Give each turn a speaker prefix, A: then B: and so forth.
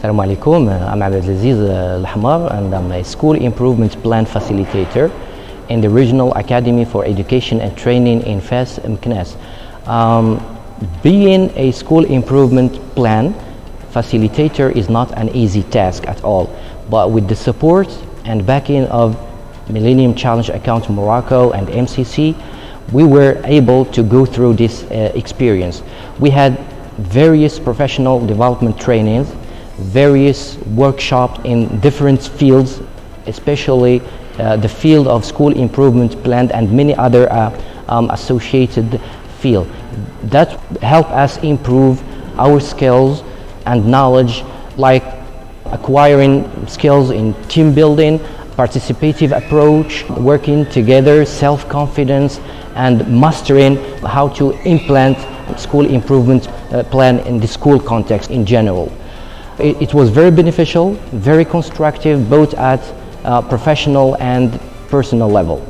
A: Assalamu alaikum. I'm Abdelaziz Lahmar and I'm a school improvement plan facilitator in the Regional Academy for Education and Training in Fes Meknes. Um, being a school improvement plan facilitator is not an easy task at all, but with the support and backing of Millennium Challenge Account Morocco and MCC, we were able to go through this uh, experience. We had various professional development trainings, various workshops in different fields, especially uh, the field of school improvement plan and many other uh, um, associated fields. That help us improve our skills and knowledge like acquiring skills in team building, participative approach, working together, self-confidence, and mastering how to implement school improvement uh, plan in the school context in general. It, it was very beneficial, very constructive, both at uh, professional and personal level.